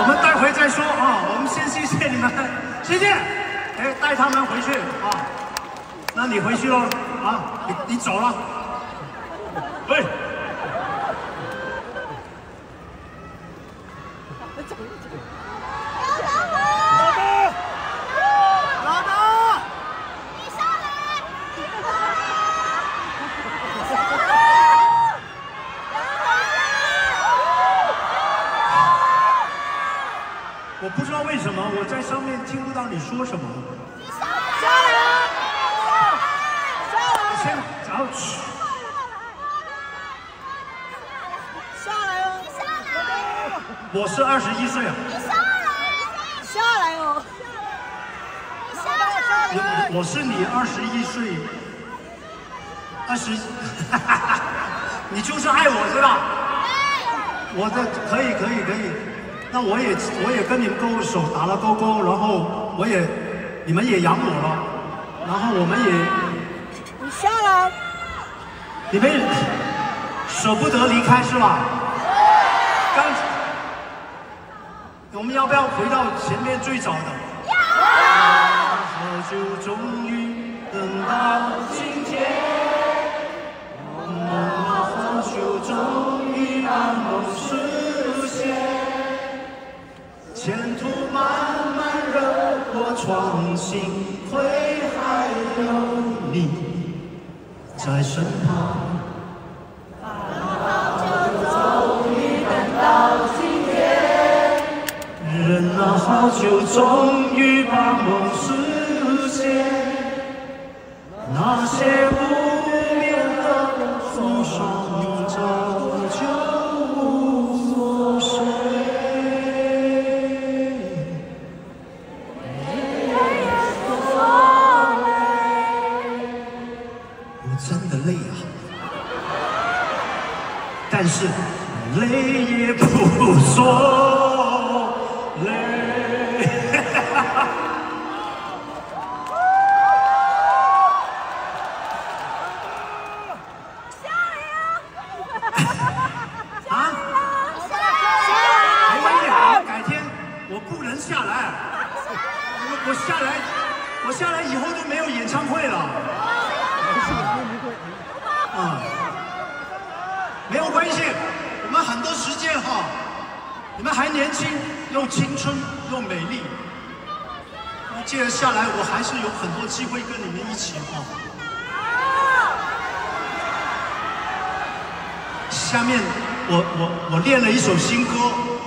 我们待会再说啊，我们先谢谢你们，谢谢。哎，带他们回去啊，那你回去喽啊，你你走了。喂。我不知道为什么我在上面听不到你说什么。下来！下来！先，然后去。下来哦！下来我是二十一岁啊。下来哦！下来！我我是你二十一岁，二十，你就是爱我是吧？我的可以可以可以。那我也我也跟你们勾手打了勾勾，然后我也你们也养我了，然后我们也你下来，你们舍不得离开是吧？刚我们要不要回到前面最早的？好久终于前途漫漫任我闯，幸亏还有你在身旁。等了好久终于等到今天，忍了好久，终于把但是累也不说累。啊？没关系，好，改天我不能下来，我我下来，我下来以后就没有演唱会了。啊，没有关系，我们很多时间哈，你们还年轻，又青春又美丽。那接下来，我还是有很多机会跟你们一起哈。下面我我我练了一首新歌。